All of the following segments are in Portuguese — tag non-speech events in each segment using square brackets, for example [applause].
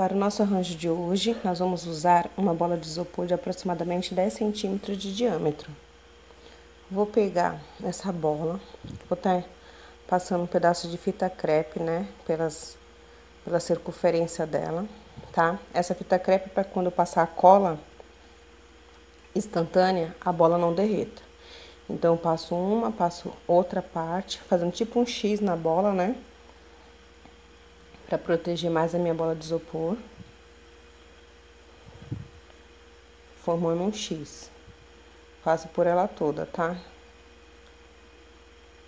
Para o nosso arranjo de hoje, nós vamos usar uma bola de isopor de aproximadamente 10 centímetros de diâmetro. Vou pegar essa bola, vou estar tá passando um pedaço de fita crepe, né, pelas, pela circunferência dela, tá? Essa fita crepe para quando eu passar a cola instantânea, a bola não derreta. Então, eu passo uma, passo outra parte, fazendo tipo um X na bola, né? Para proteger mais a minha bola de isopor. Formando um X. Faço por ela toda, tá?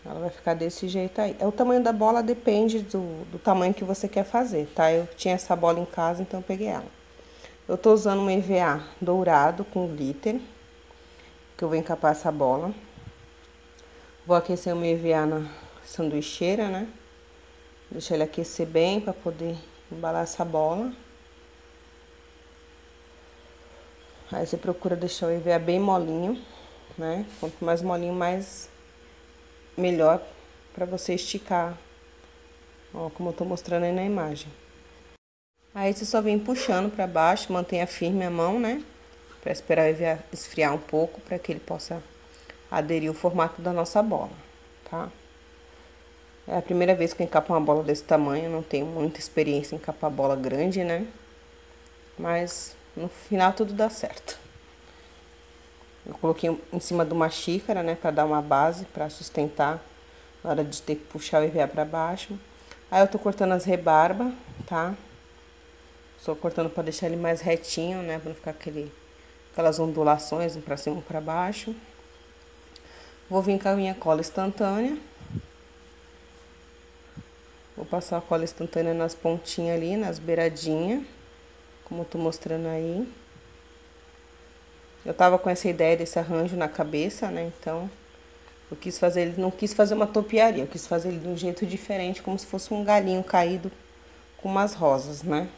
Ela vai ficar desse jeito aí. É, o tamanho da bola depende do, do tamanho que você quer fazer, tá? Eu tinha essa bola em casa, então eu peguei ela. Eu tô usando um EVA dourado com glitter, que eu vou encapar essa bola. Vou aquecer o meu EVA na sanduicheira, né? Deixar ele aquecer bem para poder embalar essa bola. Aí você procura deixar o EVA bem molinho, né? Quanto mais molinho, mais melhor para você esticar. Ó, como eu tô mostrando aí na imagem. Aí você só vem puxando para baixo, mantenha firme a mão, né? Para esperar o EVA esfriar um pouco, para que ele possa aderir o formato da nossa bola, tá? É a primeira vez que eu encapo uma bola desse tamanho, não tenho muita experiência em encapar bola grande, né? Mas no final tudo dá certo. Eu coloquei em cima de uma xícara, né, para dar uma base, para sustentar na hora de ter que puxar o EVA para baixo. Aí eu tô cortando as rebarbas, tá? Estou cortando para deixar ele mais retinho, né, para não ficar aquele, aquelas ondulações para cima e para baixo. Vou vir com a minha cola instantânea. Vou passar a cola instantânea nas pontinhas ali, nas beiradinhas, como eu tô mostrando aí. Eu tava com essa ideia desse arranjo na cabeça, né? Então, eu quis fazer ele, não quis fazer uma topiaria, eu quis fazer ele de um jeito diferente, como se fosse um galinho caído com umas rosas, né?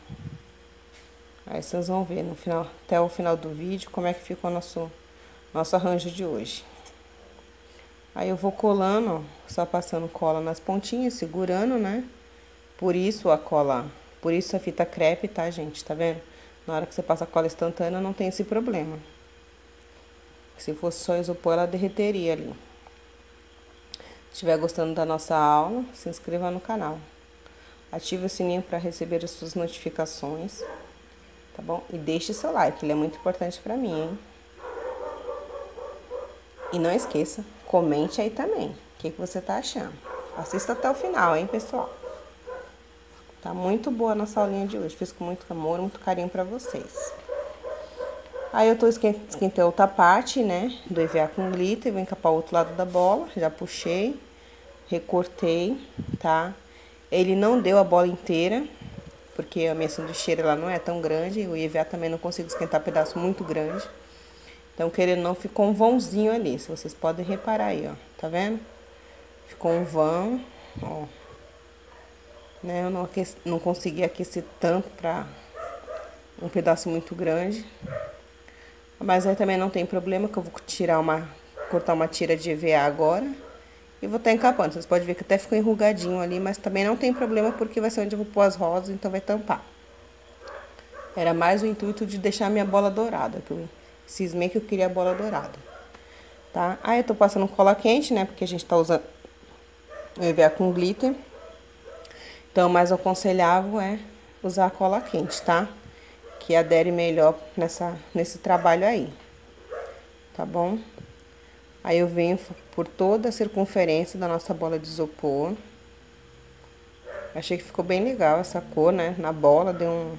Aí vocês vão ver no final, até o final do vídeo como é que ficou nosso nosso arranjo de hoje. Aí eu vou colando, ó, só passando cola nas pontinhas, segurando, né? Por isso a cola, por isso a fita crepe, tá, gente? Tá vendo? Na hora que você passa a cola instantânea, não tem esse problema. Se fosse só isopor, ela derreteria ali. Se estiver gostando da nossa aula, se inscreva no canal. Ative o sininho para receber as suas notificações, tá bom? E deixe seu like, ele é muito importante para mim, hein? E não esqueça, comente aí também. O que, que você tá achando? Assista até o final, hein, pessoal? Tá muito boa a nossa aulinha de hoje. Fiz com muito amor, muito carinho pra vocês. Aí eu tô esquentei outra parte, né, do EVA com glitter. Vou encapar o outro lado da bola. Já puxei, recortei, tá? Ele não deu a bola inteira, porque a minha sanduicheira ela não é tão grande. O EVA também não consigo esquentar pedaço muito grande. Então, querendo não, ficou um vãozinho ali. Se vocês podem reparar aí, ó. Tá vendo? Ficou um vão, ó. Né? Eu não, aqueci, não consegui aquecer tanto pra um pedaço muito grande. Mas aí também não tem problema, que eu vou tirar uma... Cortar uma tira de EVA agora. E vou estar encapando. Vocês podem ver que até ficou enrugadinho ali, mas também não tem problema, porque vai ser onde eu vou pôr as rosas, então vai tampar. Era mais o intuito de deixar minha bola dourada, que eu cismei que eu queria a bola dourada, tá? Aí eu tô passando cola quente, né, porque a gente tá usando o EVA com glitter. Então, mais aconselhável é usar cola quente, tá? Que adere melhor nessa, nesse trabalho aí, tá bom? Aí eu venho por toda a circunferência da nossa bola de isopor. Achei que ficou bem legal essa cor, né? Na bola, deu um...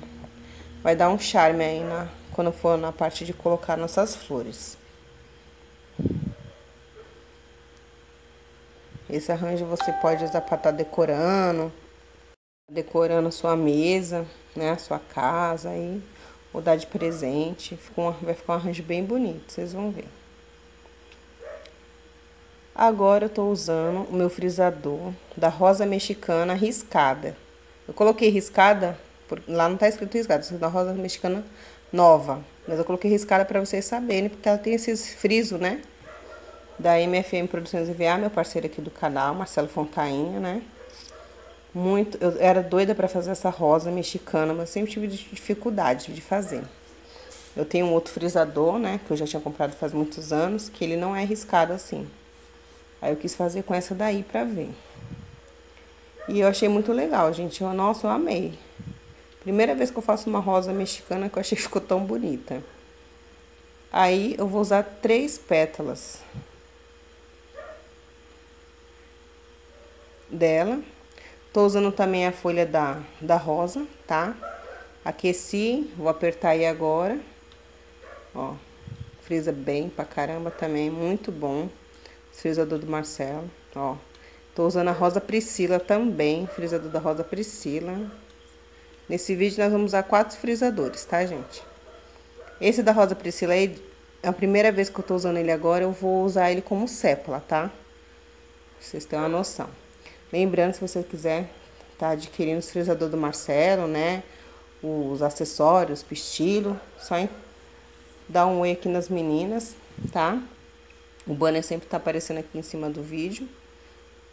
Vai dar um charme aí na, quando for na parte de colocar nossas flores. Esse arranjo você pode usar para estar tá decorando, decorando a sua mesa, né, a sua casa aí, ou dar de presente. Fica vai ficar um arranjo bem bonito, vocês vão ver. Agora eu tô usando o meu frisador da rosa mexicana riscada. Eu coloquei riscada, lá não tá escrito riscada, é da rosa mexicana nova. Mas eu coloquei riscada para vocês saberem, porque ela tem esses frisos, né? Da MFM Produções EVA, meu parceiro aqui do canal, Marcelo Fontainha, né? Muito, eu era doida para fazer essa rosa mexicana, mas sempre tive dificuldade de fazer. Eu tenho um outro frisador, né, que eu já tinha comprado faz muitos anos, que ele não é arriscado assim. Aí eu quis fazer com essa daí pra ver. E eu achei muito legal, gente. Eu, nossa, eu amei. Primeira vez que eu faço uma rosa mexicana que eu achei que ficou tão bonita. Aí eu vou usar três pétalas dela. Tô usando também a folha da, da rosa, tá? Aqueci, vou apertar aí agora. Ó, frisa bem pra caramba também, muito bom. Frisador do Marcelo, ó. Tô usando a rosa Priscila também, frisador da rosa Priscila. Nesse vídeo nós vamos usar quatro frisadores, tá, gente? Esse da rosa Priscila aí, é a primeira vez que eu tô usando ele agora, eu vou usar ele como sépula, tá? Pra vocês terem uma noção. Lembrando, se você quiser tá adquirindo os frisador do Marcelo, né? Os acessórios, pistilo, só dar um oi aqui nas meninas, tá? O banner sempre tá aparecendo aqui em cima do vídeo.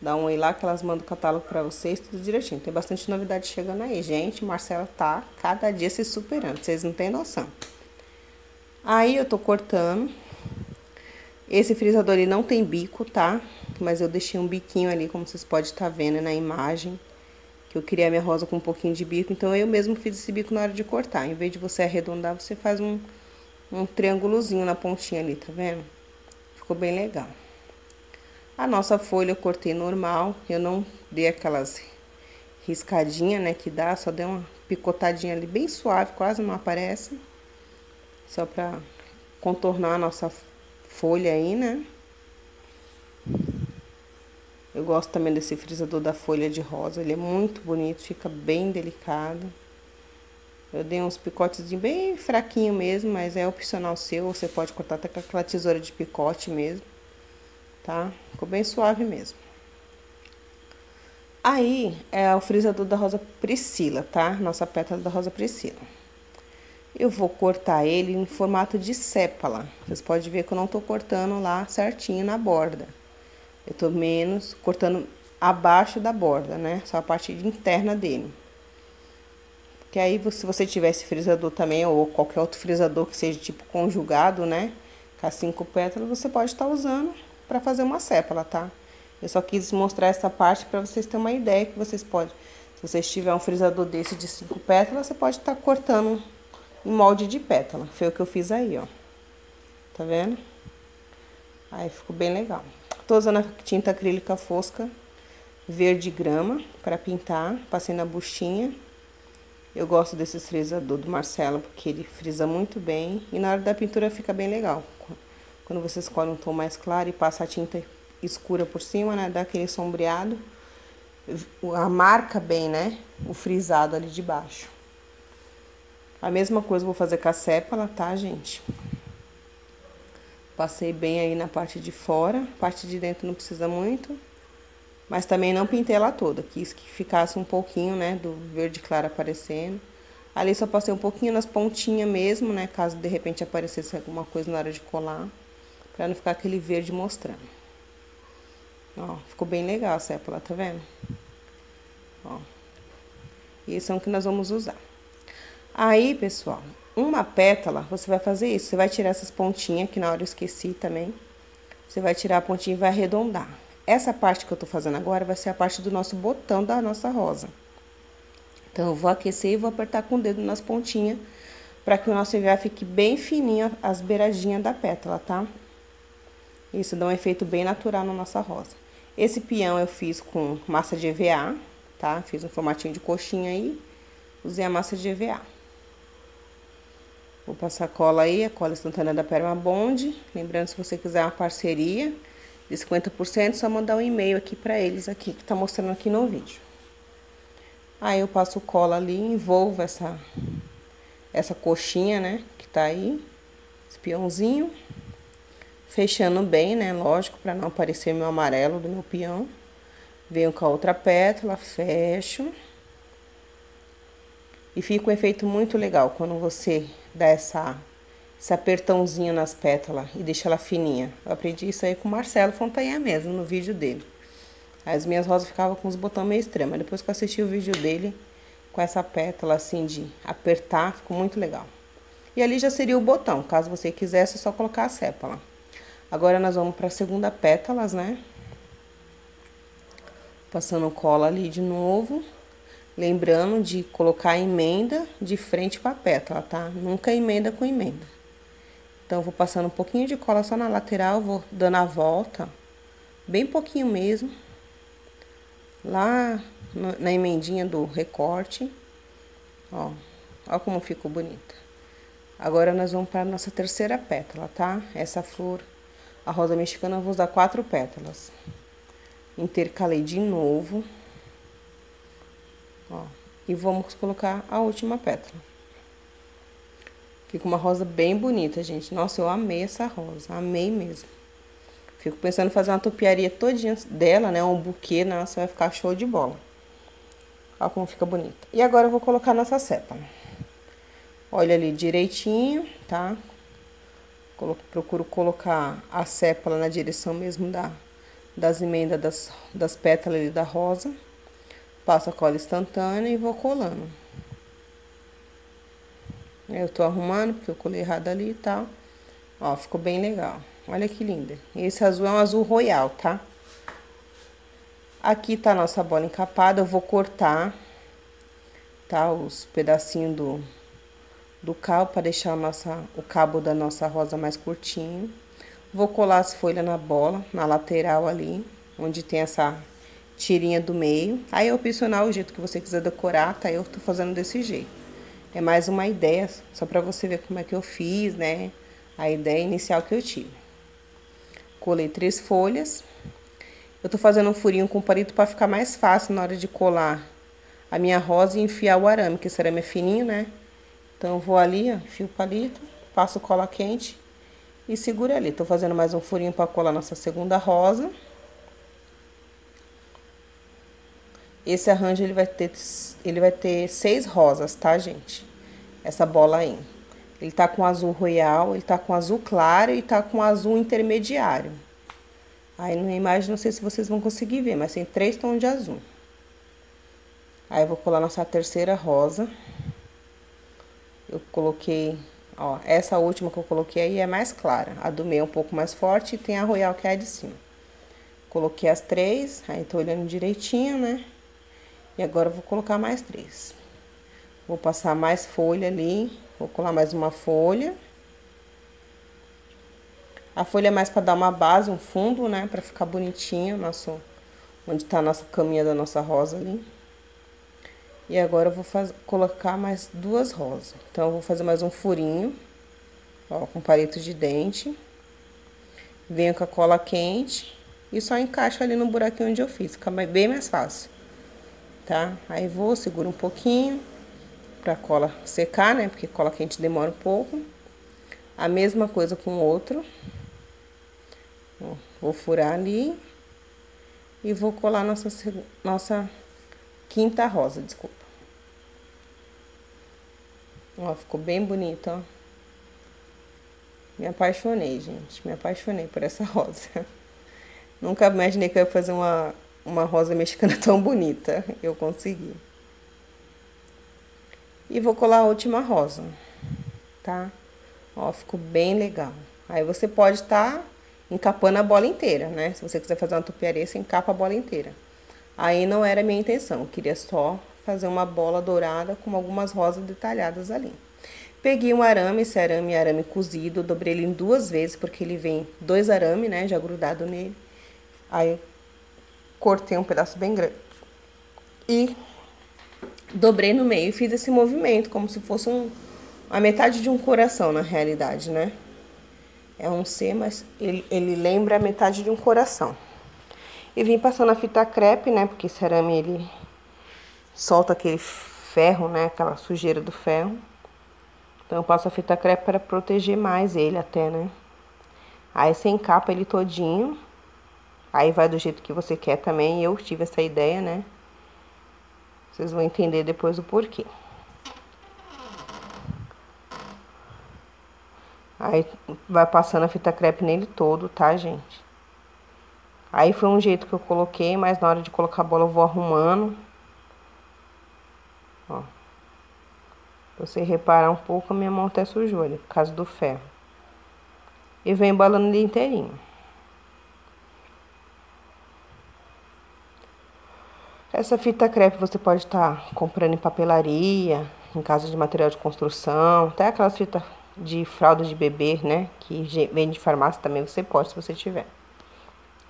Dá um oi lá que elas mandam o catálogo para vocês, tudo direitinho. Tem bastante novidade chegando aí, gente. Marcela tá cada dia se superando, vocês não têm noção. Aí eu tô cortando. Esse frisador ele não tem bico, tá? Mas eu deixei um biquinho ali, como vocês podem estar tá vendo na imagem. Que eu queria a minha rosa com um pouquinho de bico, então eu mesmo fiz esse bico na hora de cortar. Em vez de você arredondar, você faz um, um triângulozinho na pontinha ali, tá vendo? Ficou bem legal. A nossa folha eu cortei normal, eu não dei aquelas riscadinhas, né, que dá, só dei uma picotadinha ali bem suave, quase não aparece. Só pra contornar a nossa folha aí, né. Eu gosto também desse frisador da folha de rosa, ele é muito bonito, fica bem delicado. Eu dei uns picotes bem fraquinho mesmo, mas é opcional seu, você pode cortar até com aquela tesoura de picote mesmo tá? Ficou bem suave mesmo. Aí, é o frisador da rosa Priscila, tá? Nossa pétala da rosa Priscila. Eu vou cortar ele em formato de sépala. Vocês podem ver que eu não tô cortando lá certinho na borda. Eu tô menos, cortando abaixo da borda, né? Só a parte interna dele. Que aí, se você tivesse frisador também, ou qualquer outro frisador que seja tipo conjugado, né? Com as cinco pétalas, você pode estar tá usando para fazer uma sépala, tá? Eu só quis mostrar essa parte para vocês terem uma ideia que vocês podem. Se vocês tiver um frisador desse de cinco pétalas, você pode estar tá cortando em molde de pétala. Foi o que eu fiz aí, ó. Tá vendo? Aí ficou bem legal. Tô usando a tinta acrílica fosca verde grama para pintar. Passei na buchinha. Eu gosto desse frisador do Marcelo porque ele frisa muito bem e na hora da pintura fica bem legal. Quando você escolhe um tom mais claro e passa a tinta escura por cima, né? Dá aquele sombreado. A marca bem, né? O frisado ali de baixo. A mesma coisa vou fazer com a sépala, tá, gente? Passei bem aí na parte de fora. Parte de dentro não precisa muito. Mas também não pintei ela toda. Quis que ficasse um pouquinho, né? Do verde claro aparecendo. Ali só passei um pouquinho nas pontinhas mesmo, né? Caso de repente aparecesse alguma coisa na hora de colar. Pra não ficar aquele verde mostrando. Ó, ficou bem legal a sépula, tá vendo? Ó. E são que nós vamos usar. Aí, pessoal, uma pétala, você vai fazer isso. Você vai tirar essas pontinhas, que na hora eu esqueci também. Você vai tirar a pontinha e vai arredondar. Essa parte que eu tô fazendo agora vai ser a parte do nosso botão da nossa rosa. Então, eu vou aquecer e vou apertar com o dedo nas pontinhas, para que o nosso enviar fique bem fininho as beiradinhas da pétala, tá? Isso dá um efeito bem natural na nossa rosa. Esse peão eu fiz com massa de EVA, tá? Fiz um formatinho de coxinha aí, usei a massa de EVA. Vou passar cola aí, a cola instantânea da Perma Bond. Lembrando, se você quiser uma parceria de 50%, só mandar um e-mail aqui pra eles, aqui, que tá mostrando aqui no vídeo. Aí eu passo cola ali, envolvo essa, essa coxinha, né, que tá aí, esse peãozinho. Fechando bem, né? Lógico, para não aparecer meu amarelo do meu peão. Venho com a outra pétala, fecho. E fica um efeito muito legal quando você dá essa, esse apertãozinho nas pétalas e deixa ela fininha. Eu aprendi isso aí com o Marcelo Fontanha mesmo, no vídeo dele. As minhas rosas ficavam com os botões meio extremos. Depois que eu assisti o vídeo dele, com essa pétala assim de apertar, ficou muito legal. E ali já seria o botão, caso você quisesse, é só colocar a sépala. Agora nós vamos para a segunda pétalas, né? Passando cola ali de novo. Lembrando de colocar a emenda de frente para a pétala, tá? Nunca emenda com emenda. Então, eu vou passando um pouquinho de cola só na lateral, vou dando a volta, bem pouquinho mesmo. Lá na emendinha do recorte. Ó, ó como ficou bonita. Agora, nós vamos para nossa terceira pétala, tá? Essa flor, a rosa mexicana, eu vou usar quatro pétalas. Intercalei de novo. Ó, e vamos colocar a última pétala. Fica uma rosa bem bonita, gente. Nossa, eu amei essa rosa, amei mesmo. Fico pensando em fazer uma topiaria todinha dela, né? Um buquê, nossa, vai ficar show de bola. Olha como fica bonita. E agora eu vou colocar nossa sépala. Olha ali direitinho, tá? Procuro colocar a sépala na direção mesmo da, das emendas das, das pétalas da rosa. Passo a cola instantânea e vou colando. Eu tô arrumando porque eu colei errado ali e tal. Ó, ficou bem legal. Olha que linda. Esse azul é um azul royal, tá? Aqui tá a nossa bola encapada. Eu vou cortar, tá? Os pedacinhos do, do cabo para deixar nossa, o cabo da nossa rosa mais curtinho. Vou colar as folhas na bola, na lateral ali, onde tem essa tirinha do meio. Aí é opcional o jeito que você quiser decorar, tá? Eu tô fazendo desse jeito. É mais uma ideia, só para você ver como é que eu fiz, né? A ideia inicial que eu tive. Colei três folhas. Eu tô fazendo um furinho com palito para ficar mais fácil na hora de colar a minha rosa e enfiar o arame, que esse arame é fininho, né? Então, eu vou ali, ó, fio o palito, passo cola quente e seguro ali. Tô fazendo mais um furinho para colar nossa segunda rosa. Esse arranjo ele vai ter ele vai ter seis rosas, tá, gente? Essa bola aí. Ele tá com azul royal, ele tá com azul claro e tá com azul intermediário. Aí na imagem não sei se vocês vão conseguir ver, mas tem três tons de azul. Aí eu vou colar nossa terceira rosa. Eu coloquei, ó, essa última que eu coloquei aí é mais clara. A do meio é um pouco mais forte e tem a royal que é a de cima. Coloquei as três, aí tô olhando direitinho, né? E agora vou colocar mais três. Vou passar mais folha ali, vou colar mais uma folha. A folha é mais para dar uma base, um fundo, né, para ficar bonitinho, nosso onde tá a nossa caminha da nossa rosa ali. E agora eu vou colocar mais duas rosas. Então, eu vou fazer mais um furinho, ó, com palito de dente. Venho com a cola quente e só encaixo ali no buraquinho onde eu fiz, fica bem mais fácil tá? Aí vou, seguro um pouquinho pra cola secar, né? Porque cola quente demora um pouco. A mesma coisa com o outro. vou furar ali. E vou colar nossa, nossa quinta rosa, desculpa. Ó, ficou bem bonito, ó. Me apaixonei, gente. Me apaixonei por essa [laughs] rosa. Nunca imaginei que eu ia fazer uma, uma rosa mexicana tão bonita. Eu consegui. E vou colar a última rosa, tá? Ó, ficou bem legal. Aí você pode estar tá encapando a bola inteira, né? Se você quiser fazer uma tupiaria, você encapa a bola inteira. Aí não era a minha intenção, eu queria só fazer uma bola dourada com algumas rosas detalhadas ali. Peguei um arame, esse arame é arame cozido, dobrei ele em duas vezes, porque ele vem dois arames, né, já grudado nele. Aí cortei um pedaço bem grande e dobrei no meio e fiz esse movimento como se fosse um, a metade de um coração na realidade, né? É um C, mas ele, ele lembra a metade de um coração. E vim passando a fita crepe, né? Porque cerame ele solta aquele ferro, né? Aquela sujeira do ferro. Então eu passo a fita crepe para proteger mais ele até, né? Aí você encapa ele todinho. Aí vai do jeito que você quer também. Eu tive essa ideia, né? Vocês vão entender depois o porquê. Aí vai passando a fita crepe nele todo, tá, gente? Aí foi um jeito que eu coloquei, mas na hora de colocar a bola eu vou arrumando. Ó. Você reparar um pouco, a minha mão até sujou ali, por causa do ferro. E vem embalando ele inteirinho. Essa fita crepe você pode estar tá comprando em papelaria, em casa de material de construção, até aquelas fitas de fralda de bebê, né? Que vende de farmácia também, você pode se você tiver.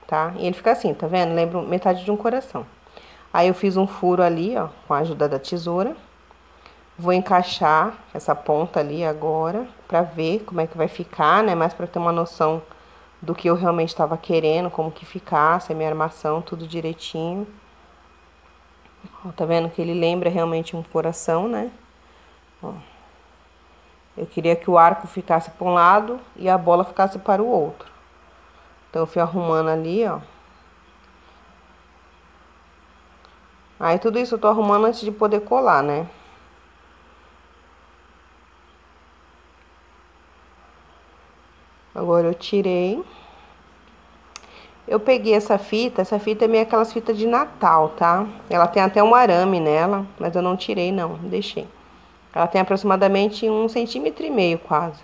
Tá? E ele fica assim, tá vendo? Lembra metade de um coração. Aí eu fiz um furo ali, ó, com a ajuda da tesoura. Vou encaixar essa ponta ali agora, pra ver como é que vai ficar, né? Mais pra ter uma noção do que eu realmente estava querendo, como que ficasse a minha armação, tudo direitinho. Ó, tá vendo que ele lembra realmente um coração, né? Ó. Eu queria que o arco ficasse para um lado e a bola ficasse para o outro. Então, eu fui arrumando ali, ó. Aí, tudo isso eu tô arrumando antes de poder colar, né? Agora, eu tirei. Eu peguei essa fita, essa fita é meio aquelas fitas de Natal, tá? Ela tem até um arame nela, mas eu não tirei não, deixei. Ela tem aproximadamente um centímetro e meio quase.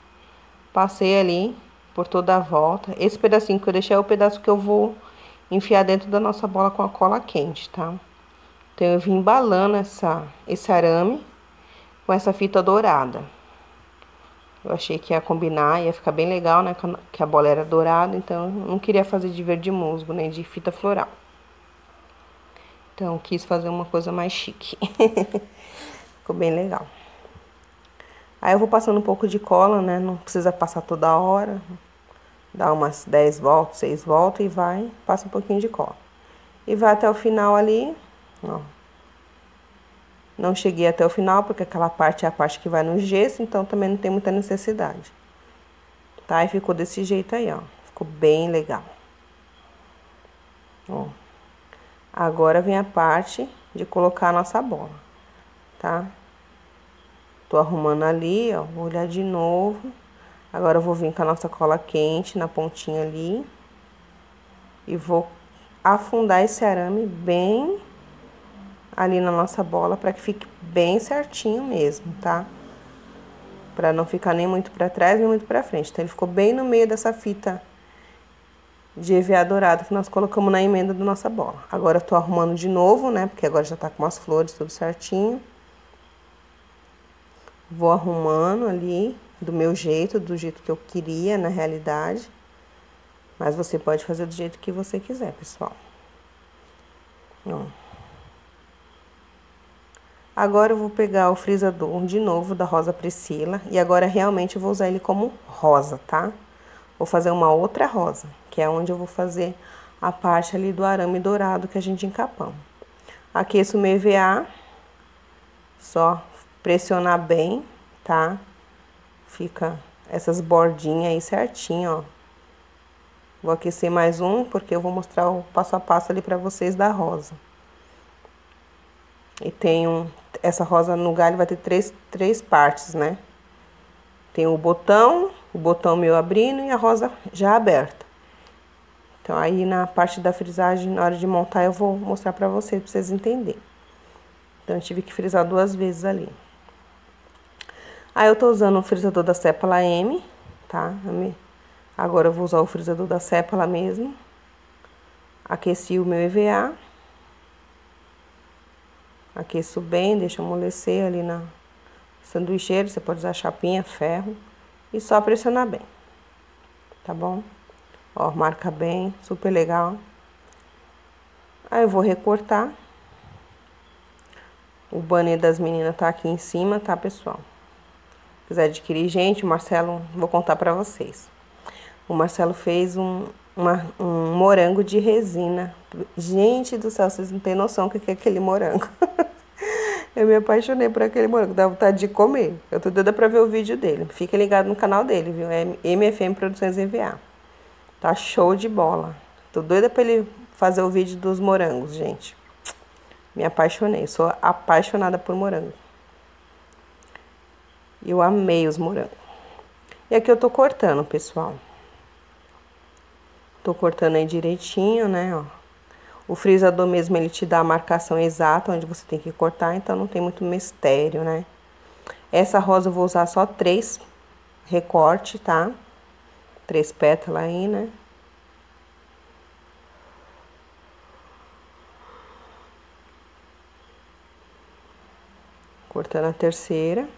Passei ali por toda a volta. Esse pedacinho que eu deixei é o pedaço que eu vou enfiar dentro da nossa bola com a cola quente, tá? Então eu vim embalando essa, esse arame com essa fita dourada. Eu achei que ia combinar, ia ficar bem legal, né? Que a bola era dourada, então não queria fazer de verde musgo, nem de fita floral. Então quis fazer uma coisa mais chique. [laughs] Ficou bem legal. Aí eu vou passando um pouco de cola, né? Não precisa passar toda hora. Dá umas 10 voltas, 6 voltas e vai, passa um pouquinho de cola. E vai até o final ali, ó. Não cheguei até o final, porque aquela parte é a parte que vai no gesso, então também não tem muita necessidade. Tá? E ficou desse jeito aí, ó. Ficou bem legal. Ó. Agora vem a parte de colocar a nossa bola, tá? Tô arrumando ali, ó. Vou olhar de novo. Agora eu vou vir com a nossa cola quente na pontinha ali. E vou afundar esse arame bem ali na nossa bola para que fique bem certinho mesmo, tá? Para não ficar nem muito para trás nem muito para frente. Então ele ficou bem no meio dessa fita de EVA dourado que nós colocamos na emenda da nossa bola. Agora eu tô arrumando de novo, né? Porque agora já tá com as flores tudo certinho. Vou arrumando ali do meu jeito, do jeito que eu queria na realidade. Mas você pode fazer do jeito que você quiser, pessoal. Ó. Agora eu vou pegar o frisador de novo da Rosa Priscila e agora realmente eu vou usar ele como rosa, tá? Vou fazer uma outra rosa, que é onde eu vou fazer a parte ali do arame dourado que a gente encapamos. Aqueço o meu EVA, só pressionar bem, tá? Fica essas bordinhas aí certinho, ó. Vou aquecer mais um, porque eu vou mostrar o passo a passo ali pra vocês da rosa. E tem um, essa rosa no galho vai ter três, três partes, né? Tem o botão, o botão meu abrindo e a rosa já aberta. Então, aí na parte da frisagem, na hora de montar, eu vou mostrar pra vocês, pra vocês entenderem. Então, eu tive que frisar duas vezes ali. Aí, eu tô usando o frisador da Sépala M, tá? Agora, eu vou usar o frisador da Sépala mesmo. Aqueci o meu EVA. Aqueço bem, deixo amolecer ali na sanduicheira. Você pode usar chapinha, ferro. E só pressionar bem. Tá bom? Ó, marca bem, super legal. Aí eu vou recortar. O banner das meninas tá aqui em cima, tá, pessoal? Se quiser adquirir, gente, o Marcelo, vou contar pra vocês. O Marcelo fez um, uma, um morango de resina. Gente do céu, vocês não têm noção do que é aquele morango. [laughs] Eu me apaixonei por aquele morango, dá vontade de comer. Eu tô doida pra ver o vídeo dele. Fica ligado no canal dele, viu? É MFM Produções EVA. Tá show de bola. Tô doida pra ele fazer o vídeo dos morangos, gente. Me apaixonei. Sou apaixonada por morango. Eu amei os morangos. E aqui eu tô cortando, pessoal. Tô cortando aí direitinho, né, ó. O frisador mesmo, ele te dá a marcação exata onde você tem que cortar, então não tem muito mistério, né. Essa rosa eu vou usar só três recorte, tá? Três pétalas aí, né? Cortando a terceira.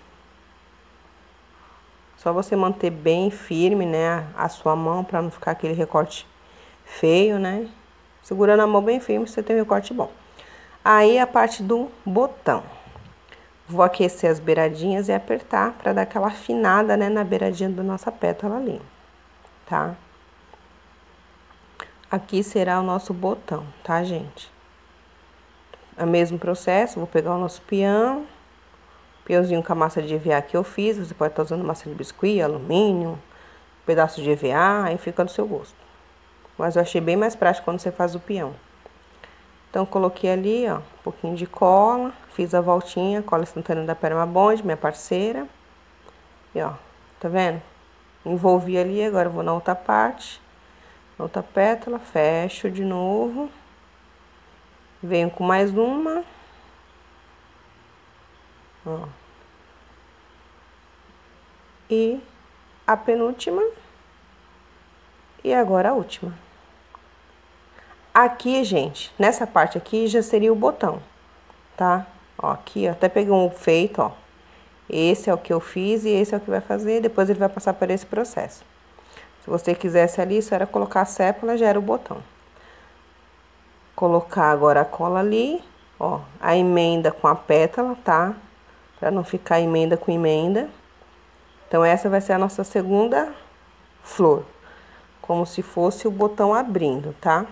Só você manter bem firme, né, a sua mão para não ficar aquele recorte feio, né? Segurando a mão bem firme, você tem um recorte bom. Aí a parte do botão. Vou aquecer as beiradinhas e apertar para dar aquela afinada, né, na beiradinha da nossa pétala ali, tá? Aqui será o nosso botão, tá, gente? É o mesmo processo, vou pegar o nosso peão, peãozinho com a massa de EVA que eu fiz, você pode estar usando massa de biscuit, alumínio, pedaço de EVA, aí fica do seu gosto. Mas eu achei bem mais prático quando você faz o peão. Então, coloquei ali, ó, um pouquinho de cola, fiz a voltinha, cola instantânea da Permabond, minha parceira. E, ó, tá vendo? Envolvi ali, agora eu vou na outra parte, na outra pétala, fecho de novo. Venho com mais uma. Ó. E a penúltima. E agora a última. Aqui, gente, nessa parte aqui já seria o botão, tá? Ó, aqui, ó, até peguei um feito, ó. Esse é o que eu fiz e esse é o que vai fazer, depois ele vai passar por esse processo. Se você quisesse ali, só era colocar a sépola, já era o botão. Colocar agora a cola ali, ó, a emenda com a pétala, tá? Pra não ficar emenda com emenda. Então, essa vai ser a nossa segunda flor. Como se fosse o botão abrindo, tá?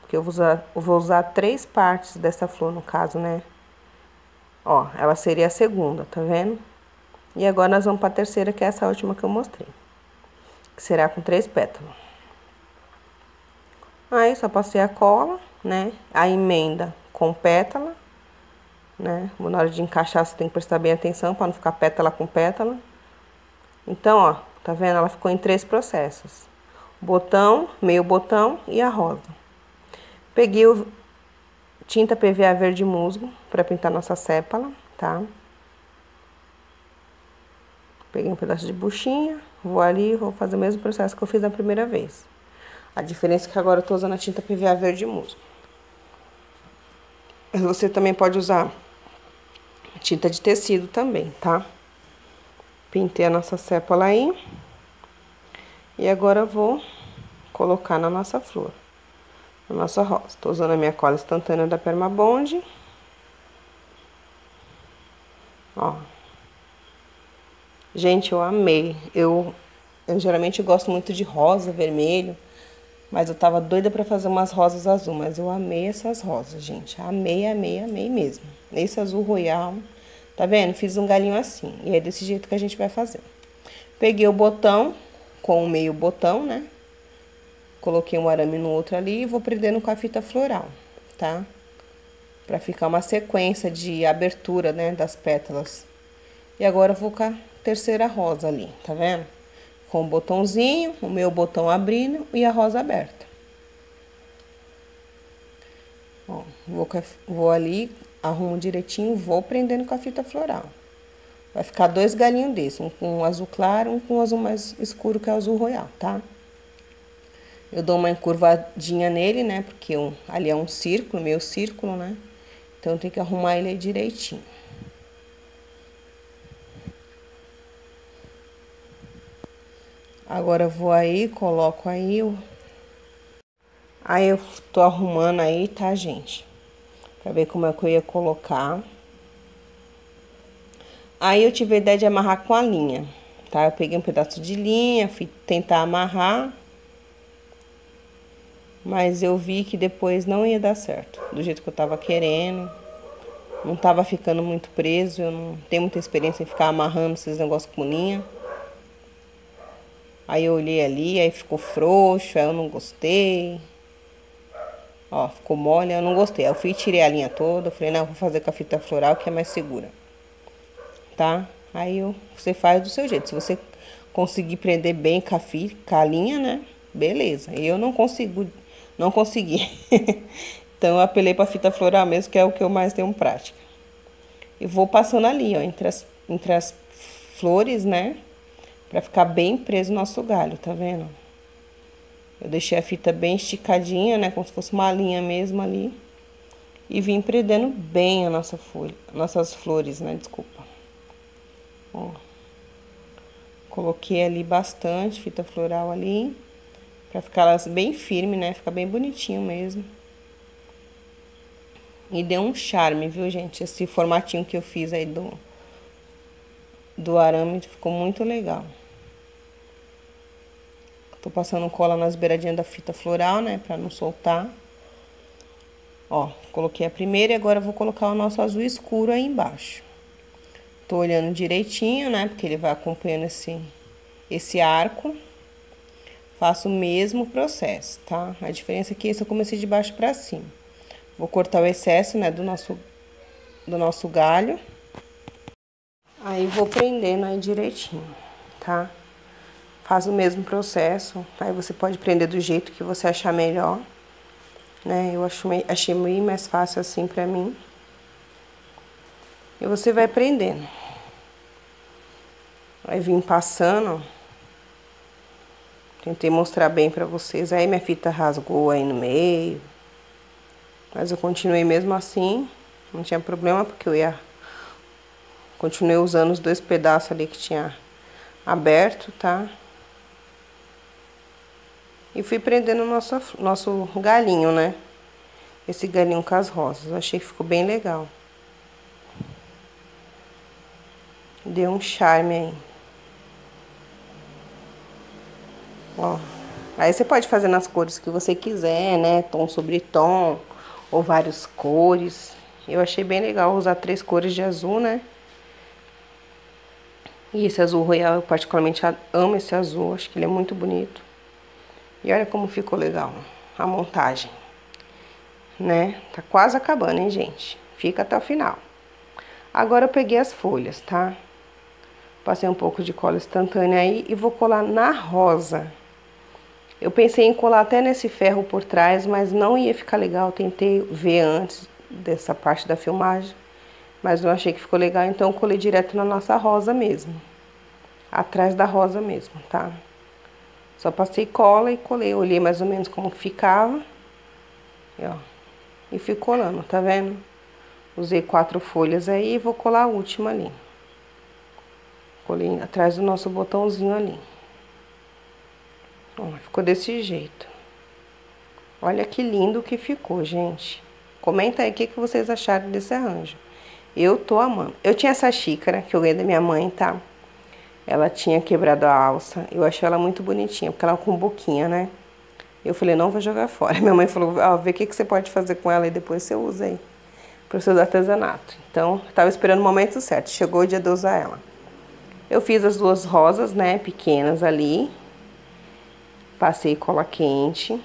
Porque eu vou usar, eu vou usar três partes dessa flor, no caso, né? Ó, ela seria a segunda, tá vendo? E agora nós vamos para a terceira, que é essa última que eu mostrei. Que será com três pétalas. Aí, só passei a cola, né? A emenda com pétala, né? Na hora de encaixar, você tem que prestar bem atenção para não ficar pétala com pétala. Então, ó, tá vendo? Ela ficou em três processos. Botão, meio botão e a rosa. Peguei o tinta PVA verde musgo para pintar nossa sépala, tá? Peguei um pedaço de buchinha, vou ali, vou fazer o mesmo processo que eu fiz da primeira vez. A diferença é que agora eu tô usando a tinta PVA verde musgo. Mas você também pode usar tinta de tecido também, tá? Pintei a nossa sépala aí. E agora eu vou colocar na nossa flor a nossa rosa. Estou usando a minha cola instantânea da Permabond. Ó. Gente, eu amei. Eu, eu geralmente gosto muito de rosa, vermelho. Mas eu tava doida para fazer umas rosas azul. Mas eu amei essas rosas, gente. Amei, amei, amei mesmo. Esse azul royal. Tá vendo? Fiz um galinho assim. E é desse jeito que a gente vai fazer. Peguei o botão com o meio botão, né? Coloquei um arame no outro ali e vou prendendo com a fita floral, tá? Pra ficar uma sequência de abertura, né, das pétalas. E agora eu vou com a terceira rosa ali, tá vendo? Com o botãozinho, o meu botão abrindo e a rosa aberta. Ó, vou, vou ali, arrumo direitinho, vou prendendo com a fita floral. Vai ficar dois galinhos desses, um com azul claro, um com azul mais escuro, que é o azul royal, tá? Eu dou uma encurvadinha nele, né? Porque um, ali é um círculo, meio círculo, né? Então tem que arrumar ele direitinho. Agora vou aí, coloco aí o... Aí eu tô arrumando aí, tá, gente? Pra ver como é que eu ia colocar. Aí eu tive a ideia de amarrar com a linha, tá? Eu peguei um pedaço de linha, fui tentar amarrar. Mas eu vi que depois não ia dar certo, do jeito que eu tava querendo. Não tava ficando muito preso, eu não tenho muita experiência em ficar amarrando esses negócios com linha. Aí eu olhei ali, aí ficou frouxo, aí eu não gostei. Ó, ficou mole, eu não gostei. Aí eu fui tirei a linha toda, falei, não, vou fazer com a fita floral que é mais segura. Tá? Aí eu, você faz do seu jeito. Se você conseguir prender bem com a, fita, com a linha, né? beleza. Eu não consigo, não consegui. [laughs] então eu apelei para fita floral mesmo, que é o que eu mais tenho prática. E vou passando ali, ó, entre as, entre as flores, né? Pra ficar bem preso o nosso galho, tá vendo? Eu deixei a fita bem esticadinha, né? Como se fosse uma linha mesmo ali. E vim prendendo bem a nossa folha, nossas flores, né? Desculpa. Ó. Coloquei ali bastante fita floral ali. Pra ficar elas bem firme, né? Ficar bem bonitinho mesmo. E deu um charme, viu, gente? Esse formatinho que eu fiz aí do, do arame ficou muito legal. Tô passando cola nas beiradinhas da fita floral, né? Pra não soltar. Ó, coloquei a primeira e agora vou colocar o nosso azul escuro aí embaixo. Tô olhando direitinho, né? Porque ele vai acompanhando esse, esse arco. Faço o mesmo processo, tá? A diferença é que eu comecei de baixo pra cima. Vou cortar o excesso, né, do nosso, do nosso galho. Aí vou prendendo aí direitinho, tá? Faz o mesmo processo, aí você pode prender do jeito que você achar melhor, né? Eu acho, achei bem mais fácil assim pra mim. E você vai prendendo. Aí vim passando, Tentei mostrar bem pra vocês. Aí minha fita rasgou aí no meio. Mas eu continuei mesmo assim. Não tinha problema porque eu ia... Continuei usando os dois pedaços ali que tinha aberto, tá? E fui prendendo nosso, nosso galinho, né? Esse galinho com as rosas. Achei que ficou bem legal. Deu um charme aí. Ó. Aí você pode fazer nas cores que você quiser, né? Tom sobre tom, ou várias cores. Eu achei bem legal usar três cores de azul, né? E esse azul royal, eu particularmente amo esse azul, acho que ele é muito bonito. E olha como ficou legal a montagem, né? Tá quase acabando, hein, gente? Fica até o final. Agora eu peguei as folhas, tá? Passei um pouco de cola instantânea aí e vou colar na rosa. Eu pensei em colar até nesse ferro por trás, mas não ia ficar legal. Tentei ver antes dessa parte da filmagem, mas não achei que ficou legal, então colei direto na nossa rosa mesmo. Atrás da rosa mesmo, tá? Só passei cola e colei, olhei mais ou menos como ficava. E, ó, e fui colando, tá vendo? Usei quatro folhas aí e vou colar a última ali. Colei atrás do nosso botãozinho ali. Ó, ficou desse jeito. Olha que lindo que ficou, gente. Comenta aí o que, que vocês acharam desse arranjo. Eu tô amando. Eu tinha essa xícara que eu ganhei da minha mãe, tá? Ela tinha quebrado a alça. Eu achei ela muito bonitinha, porque ela com boquinha, né? Eu falei, não vou jogar fora. [laughs] Minha mãe falou, ó, vê o que, que você pode fazer com ela e depois você usa aí. Para o seu artesanato. Então, eu tava esperando o momento certo. Chegou o dia de usar ela. Eu fiz as duas rosas, né, pequenas ali. Passei cola quente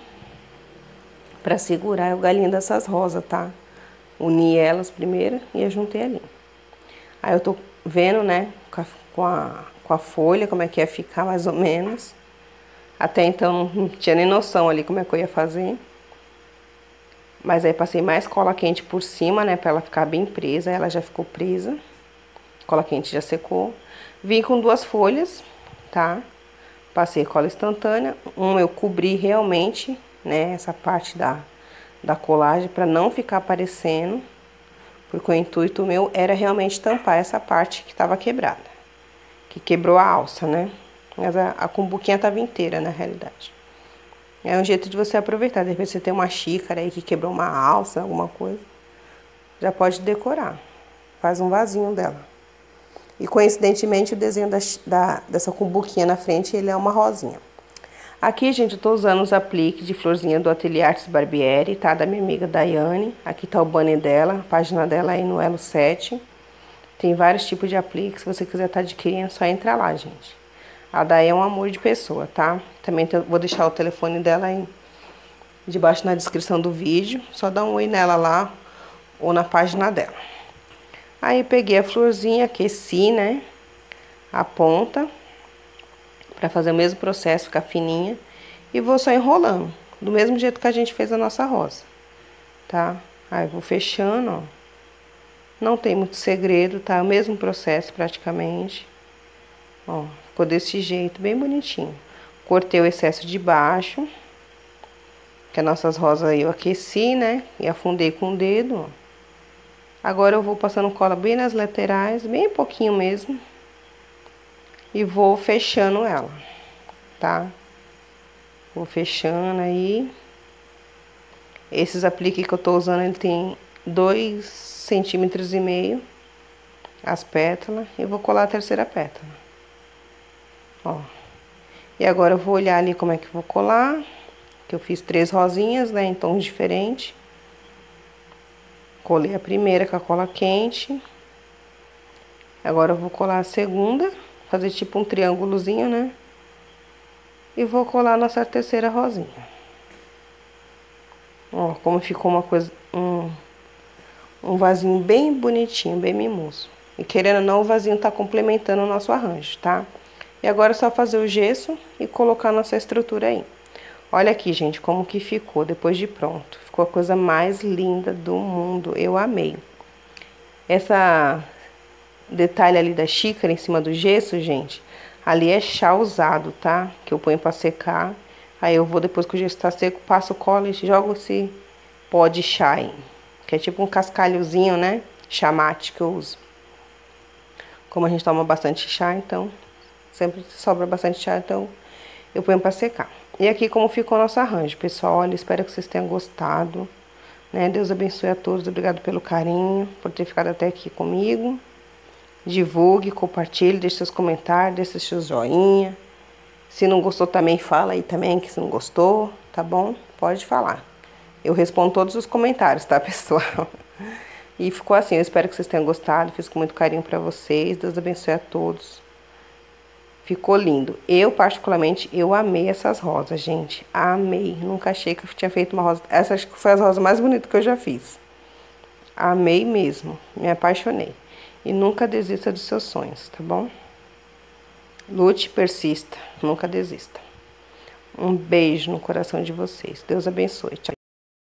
para segurar o galinho dessas rosas, tá? Uni elas primeiro e juntei ali. Aí eu tô vendo, né, com a, com a folha, como é que ia ficar mais ou menos. Até então não tinha nem noção ali como é que eu ia fazer. Mas aí passei mais cola quente por cima, né, pra ela ficar bem presa. Ela já ficou presa. Cola quente já secou. Vim com duas folhas, tá? Passei cola instantânea. Um eu cobri realmente, né, essa parte da, da colagem para não ficar aparecendo. Porque o intuito meu era realmente tampar essa parte que estava quebrada. Que quebrou a alça, né? Mas a, a cumbuquinha tava inteira, na realidade. É um jeito de você aproveitar. De repente você tem uma xícara aí que quebrou uma alça, alguma coisa. Já pode decorar. Faz um vasinho dela. E coincidentemente o desenho da, da, dessa cumbuquinha na frente, ele é uma rosinha. Aqui, gente, eu tô usando os apliques de florzinha do Ateliê Artes Barbieri, tá? Da minha amiga Daiane. Aqui tá o banner dela, a página dela aí no Elo 7. Tem vários tipos de apliques, se você quiser estar tá adquirindo, é só entrar lá, gente. A Dai é um amor de pessoa, tá? Também vou deixar o telefone dela aí debaixo na descrição do vídeo. Só dá um oi nela lá ou na página dela. Aí peguei a florzinha, aqueci, né? A ponta. Pra fazer o mesmo processo, ficar fininha. E vou só enrolando, do mesmo jeito que a gente fez a nossa rosa, tá? Aí vou fechando, ó. Não tem muito segredo, tá? O mesmo processo praticamente. Ó, ficou desse jeito, bem bonitinho. Cortei o excesso de baixo. Que as nossas rosas aí eu aqueci, né? E afundei com o dedo, ó. Agora eu vou passando cola bem nas laterais, bem pouquinho mesmo. E vou fechando ela, tá? Vou fechando aí. Esses apliques que eu tô usando, ele tem dois centímetros e meio as pétalas. E vou colar a terceira pétala. Ó. E agora eu vou olhar ali como é que eu vou colar. Que eu fiz três rosinhas, né, em tons diferentes. Colei a primeira com a cola quente. Agora eu vou colar a segunda, fazer tipo um triângulozinho, né? E vou colar nossa terceira rosinha. Ó, como ficou uma coisa, um, um vasinho bem bonitinho, bem mimoso. E querendo ou não, o vasinho tá complementando o nosso arranjo, tá? E agora é só fazer o gesso e colocar nossa estrutura aí. Olha aqui, gente, como que ficou depois de pronto. Ficou a coisa mais linda do mundo. Eu amei. Essa detalhe ali da xícara em cima do gesso, gente, ali é chá usado, tá? Que eu ponho pra secar. Aí eu vou, depois que o gesso tá seco, passo cola e jogo esse pó de chá aí. Que é tipo um cascalhozinho, né? Chamate que eu uso. Como a gente toma bastante chá, então Sempre sobra bastante chá, então eu ponho para secar. E aqui como ficou o nosso arranjo, pessoal. Olha, espero que vocês tenham gostado. Né? Deus abençoe a todos. Obrigado pelo carinho, por ter ficado até aqui comigo. Divulgue, compartilhe, deixe seus comentários, deixe seus joinha. Se não gostou também, fala aí também que se não gostou, tá bom? Pode falar. Eu respondo todos os comentários, tá, [laughs] pessoal? E ficou assim, eu espero que vocês tenham gostado. Fiz com muito carinho para vocês. Deus abençoe a todos. Ficou lindo. Eu, particularmente, eu amei essas rosas, gente. Amei. Nunca achei que eu tinha feito uma rosa. Essa acho que foi as rosas mais bonitas que eu já fiz. Amei mesmo. Me apaixonei. E nunca desista dos seus sonhos, tá bom? Lute, persista. Nunca desista. Um beijo no coração de vocês. Deus abençoe. Tchau.